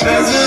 Says